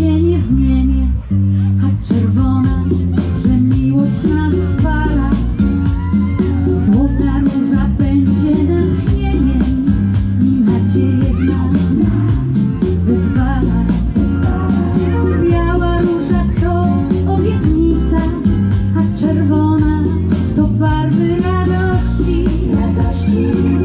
się nie zmienię, tak choć czerwona, że miłość nas spala. Złota róża będzie natchnieniem i nadzieję nas wyzwala. Biała róża to obietnica, a czerwona to barwy radości. radości.